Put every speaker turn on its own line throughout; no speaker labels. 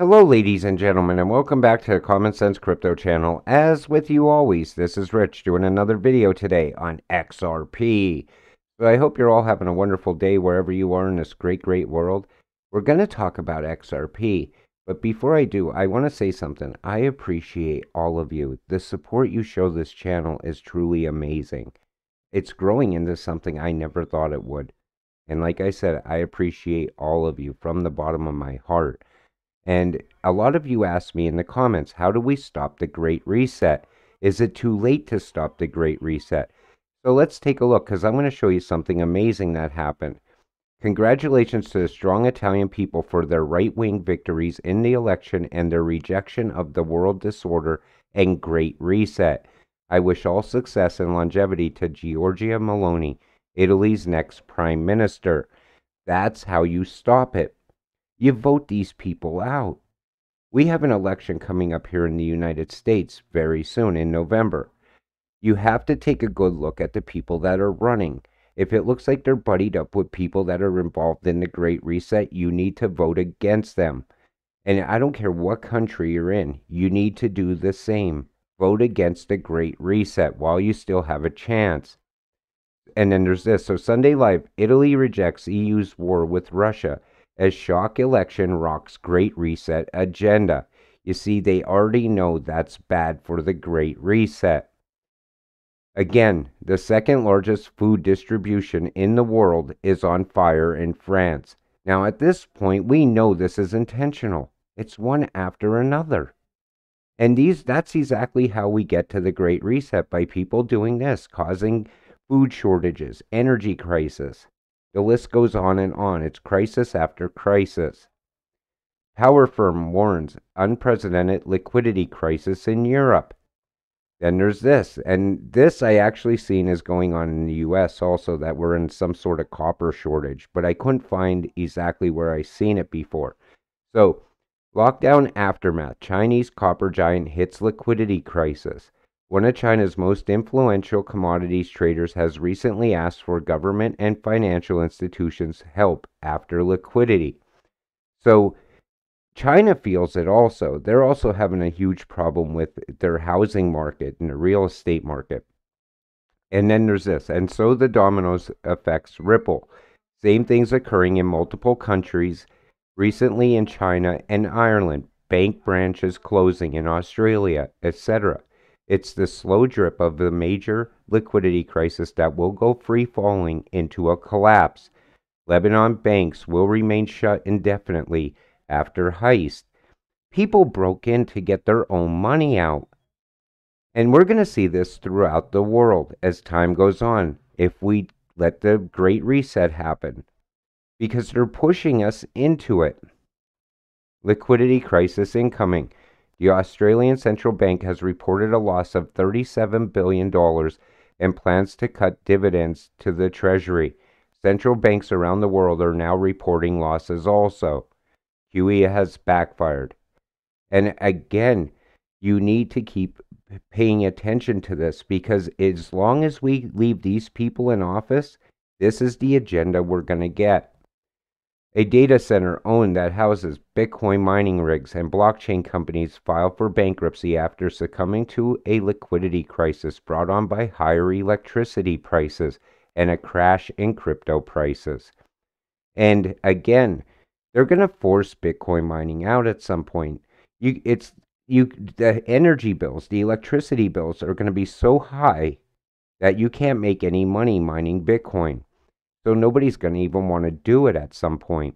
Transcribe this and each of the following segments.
Hello, ladies and gentlemen, and welcome back to the Common Sense Crypto channel. As with you always, this is Rich doing another video today on XRP. So I hope you're all having a wonderful day wherever you are in this great, great world. We're going to talk about XRP, but before I do, I want to say something. I appreciate all of you. The support you show this channel is truly amazing. It's growing into something I never thought it would. And like I said, I appreciate all of you from the bottom of my heart. And a lot of you asked me in the comments, how do we stop the Great Reset? Is it too late to stop the Great Reset? So let's take a look because I'm going to show you something amazing that happened. Congratulations to the strong Italian people for their right wing victories in the election and their rejection of the world disorder and Great Reset. I wish all success and longevity to Giorgia Meloni, Italy's next prime minister. That's how you stop it. You vote these people out. We have an election coming up here in the United States very soon in November. You have to take a good look at the people that are running. If it looks like they're buddied up with people that are involved in the Great Reset, you need to vote against them. And I don't care what country you're in, you need to do the same. Vote against the Great Reset while you still have a chance. And then there's this. So, Sunday Live Italy rejects EU's war with Russia as shock election rocks Great Reset agenda. You see, they already know that's bad for the Great Reset. Again, the second largest food distribution in the world is on fire in France. Now, at this point, we know this is intentional. It's one after another. And these that's exactly how we get to the Great Reset by people doing this, causing food shortages, energy crisis. The list goes on and on. It's crisis after crisis. Power firm warns unprecedented liquidity crisis in Europe. Then there's this, and this I actually seen is going on in the US also that we're in some sort of copper shortage, but I couldn't find exactly where I seen it before. So, lockdown aftermath, Chinese copper giant hits liquidity crisis. One of China's most influential commodities traders has recently asked for government and financial institutions' help after liquidity. So, China feels it also. They're also having a huge problem with their housing market and the real estate market. And then there's this. And so the dominoes effects ripple. Same things occurring in multiple countries, recently in China and Ireland, bank branches closing in Australia, etc. It's the slow drip of the major liquidity crisis that will go free falling into a collapse. Lebanon banks will remain shut indefinitely after heist. People broke in to get their own money out. And we're going to see this throughout the world as time goes on if we let the Great Reset happen because they're pushing us into it. Liquidity crisis incoming. The Australian Central Bank has reported a loss of $37 billion and plans to cut dividends to the Treasury. Central banks around the world are now reporting losses also. QE has backfired. And again, you need to keep paying attention to this because as long as we leave these people in office, this is the agenda we're going to get. A data center owned that houses Bitcoin mining rigs and blockchain companies filed for bankruptcy after succumbing to a liquidity crisis brought on by higher electricity prices and a crash in crypto prices. And again, they're going to force Bitcoin mining out at some point. You it's you the energy bills, the electricity bills are going to be so high that you can't make any money mining Bitcoin. So nobody's going to even want to do it at some point.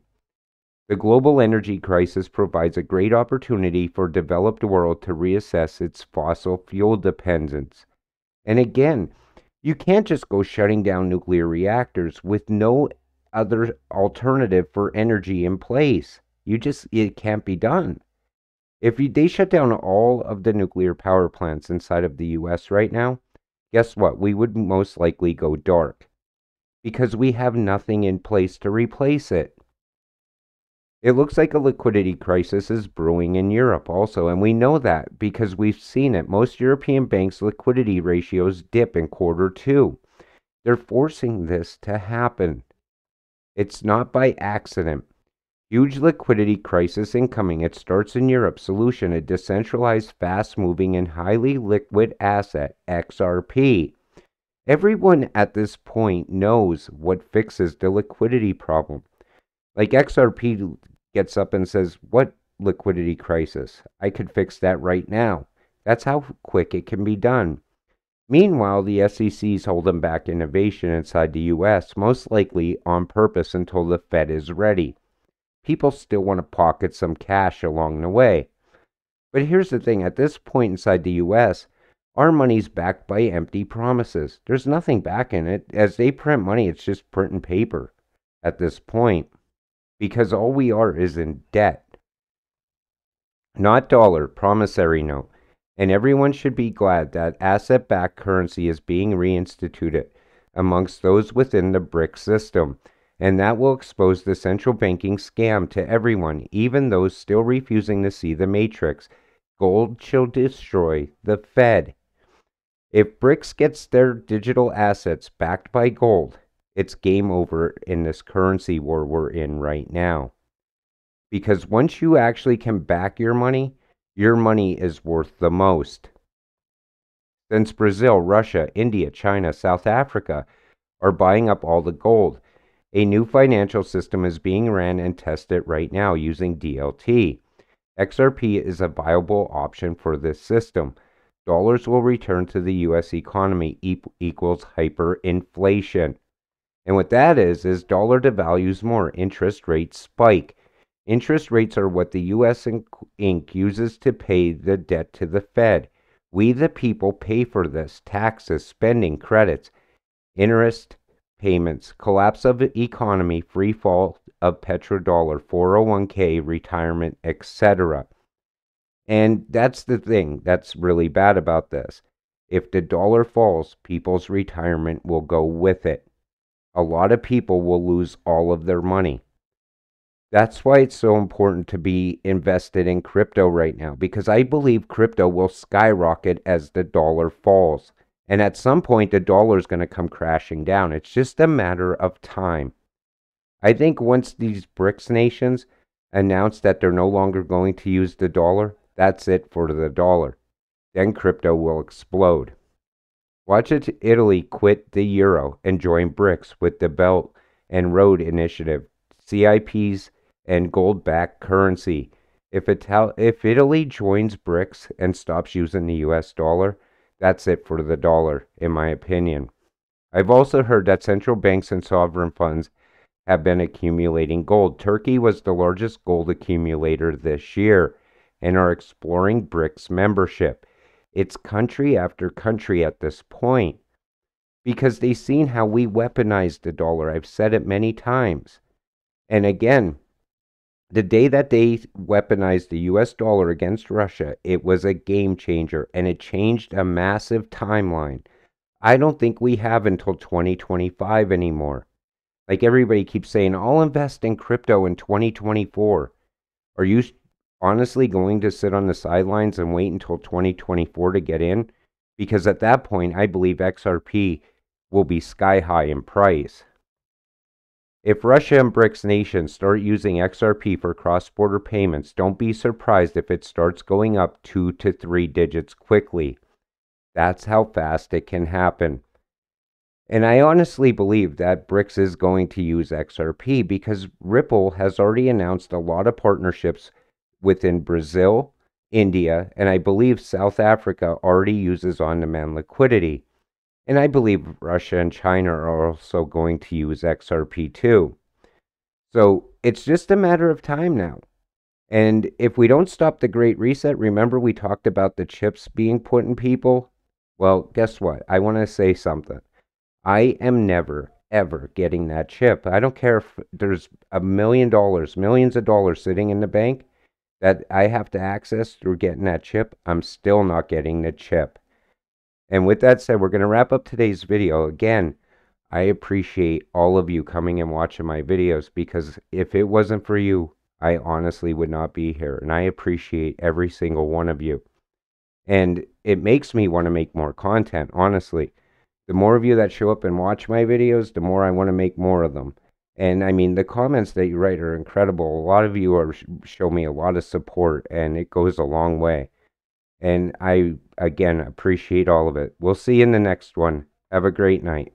The global energy crisis provides a great opportunity for developed world to reassess its fossil fuel dependence. And again, you can't just go shutting down nuclear reactors with no other alternative for energy in place. You just it can't be done. If you, they shut down all of the nuclear power plants inside of the US right now, guess what? We would most likely go dark because we have nothing in place to replace it. It looks like a liquidity crisis is brewing in Europe also, and we know that because we've seen it. Most European banks' liquidity ratios dip in quarter two. They're forcing this to happen. It's not by accident. Huge liquidity crisis incoming. It starts in Europe. Solution a decentralized, fast moving, and highly liquid asset, XRP. Everyone at this point knows what fixes the liquidity problem. Like XRP gets up and says, What liquidity crisis? I could fix that right now. That's how quick it can be done. Meanwhile, the SEC's holding back innovation inside the US, most likely on purpose until the Fed is ready people still want to pocket some cash along the way. But here's the thing at this point inside the US, our money's backed by empty promises. There's nothing back in it. As they print money, it's just printing paper at this point because all we are is in debt. Not dollar, promissory note. And everyone should be glad that asset backed currency is being reinstituted amongst those within the BRIC system and that will expose the central banking scam to everyone, even those still refusing to see the matrix. Gold shall destroy the Fed. If BRICS gets their digital assets backed by gold, it's game over in this currency war we're in right now. Because once you actually can back your money, your money is worth the most. Since Brazil, Russia, India, China, South Africa are buying up all the gold, a new financial system is being ran and tested right now using DLT. XRP is a viable option for this system. Dollars will return to the US economy e- equals hyperinflation. And what that is, is dollar devalues more, interest rates spike. Interest rates are what the US Inc. uses to pay the debt to the Fed. We, the people, pay for this taxes, spending, credits, interest, payments, collapse of economy, free fall of petrodollar, 401k, retirement, etc. And that's the thing that's really bad about this. If the dollar falls, people's retirement will go with it. A lot of people will lose all of their money. That's why it's so important to be invested in crypto right now because I believe crypto will skyrocket as the dollar falls. And at some point, the dollar is going to come crashing down. It's just a matter of time. I think once these BRICS nations announce that they're no longer going to use the dollar, that's it for the dollar. Then crypto will explode. Watch it Italy quit the euro and join BRICS with the Belt and Road Initiative, CIPs, and gold backed currency. If, if Italy joins BRICS and stops using the US dollar, that's it for the dollar, in my opinion. I've also heard that central banks and sovereign funds have been accumulating gold. Turkey was the largest gold accumulator this year and are exploring BRICS membership. It's country after country at this point because they've seen how we weaponized the dollar. I've said it many times. And again, the day that they weaponized the US dollar against Russia, it was a game changer and it changed a massive timeline. I don't think we have until 2025 anymore. Like everybody keeps saying, I'll invest in crypto in 2024. Are you honestly going to sit on the sidelines and wait until 2024 to get in? Because at that point, I believe XRP will be sky high in price. If Russia and BRICS nations start using XRP for cross border payments, don't be surprised if it starts going up two to three digits quickly. That's how fast it can happen. And I honestly believe that BRICS is going to use XRP because Ripple has already announced a lot of partnerships within Brazil, India, and I believe South Africa already uses on demand liquidity. And I believe Russia and China are also going to use XRP too. So it's just a matter of time now. And if we don't stop the Great Reset, remember we talked about the chips being put in people? Well, guess what? I want to say something. I am never, ever getting that chip. I don't care if there's a million dollars, millions of dollars sitting in the bank that I have to access through getting that chip. I'm still not getting the chip. And with that said, we're going to wrap up today's video. Again, I appreciate all of you coming and watching my videos because if it wasn't for you, I honestly would not be here. And I appreciate every single one of you. And it makes me want to make more content, honestly. The more of you that show up and watch my videos, the more I want to make more of them. And I mean, the comments that you write are incredible. A lot of you are show me a lot of support, and it goes a long way. And I again appreciate all of it. We'll see you in the next one. Have a great night.